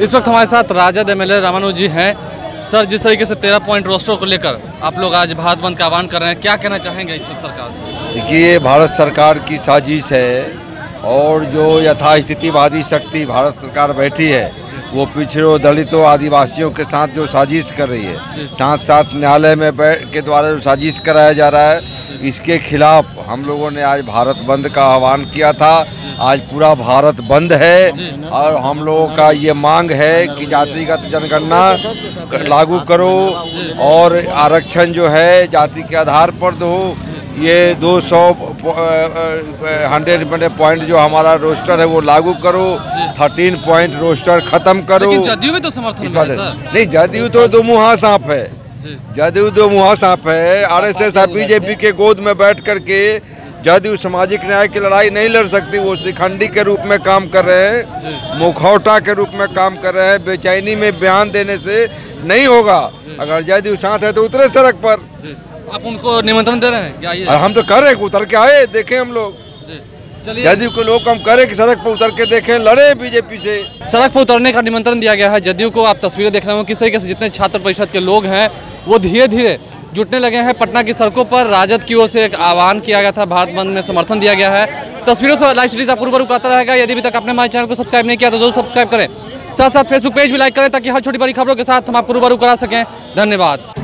इस वक्त हमारे साथ राजद एमएलए रामानुज जी हैं। सर जिस तरीके से तेरह पॉइंट रोस्टर को लेकर आप लोग आज भारत बंद का आह्वान कर रहे हैं क्या कहना चाहेंगे इस वक्त सरकार से? देखिए ये भारत सरकार की साजिश है और जो यथास्थितिवादी शक्ति भारत सरकार बैठी है वो पिछड़ों दलितों आदिवासियों के साथ जो साजिश कर रही है साथ साथ न्यायालय में बैठ के द्वारा जो साजिश कराया जा रहा है इसके खिलाफ हम लोगों ने आज भारत बंद का आह्वान किया था। आज पूरा भारत बंद है और हम लोगों का ये मांग है कि जातिगत जनगणना लागू करो और आरक्षण जो है जाति के आधार पर दो। ये 200 सौ हंड्रेड पॉइंट जो हमारा रोस्टर है वो लागू करो। थर्टीन पॉइंट रोस्टर खत्म करो। जदयू में तो समर्थन है नहीं जदयू तो दो मुहा सांप है। जदयू दो मुहा सांप है। आरएसएस और बीजेपी के गोद में बैठ करके जदयू सामाजिक न्याय की लड़ाई नहीं लड़ सकती वो शिखंडी के रूप में काम कर रहे हैं मुखौटा के रूप में काम कर रहे हैं बेचैनी में बयान देने से नहीं होगा। अगर जदयू साथ है तो उतरे सड़क पर। आप उनको निमंत्रण दे रहे हैं क्या ये? हम तो कर रहे हैं, उतर के आए देखे हम लोग। जदयू के लोग हम करें कि सड़क पर उतर के देखें लड़े बीजेपी से। सड़क पर उतरने का निमंत्रण दिया गया है। जदयू को आप तस्वीरें देख रहे हो किस तरीके से जितने छात्र परिषद के लोग हैं वो धीरे धीरे जुटने लगे हैं। पटना की सड़कों पर राजद की ओर से एक आह्वान किया गया था। भारत बंद में समर्थन दिया गया है। तस्वीरों से लाइव सीरीज़ आपको रूबरू आता रहेगा। यदि अभी तक आपने हमारे चैनल को सब्सक्राइब नहीं किया तो ज़रूर सब्सक्राइब करें। साथ साथ फेसबुक पेज भी लाइक करें ताकि हर छोटी बड़ी खबरों के साथ हम आपको रूबरू करा सकें। धन्यवाद।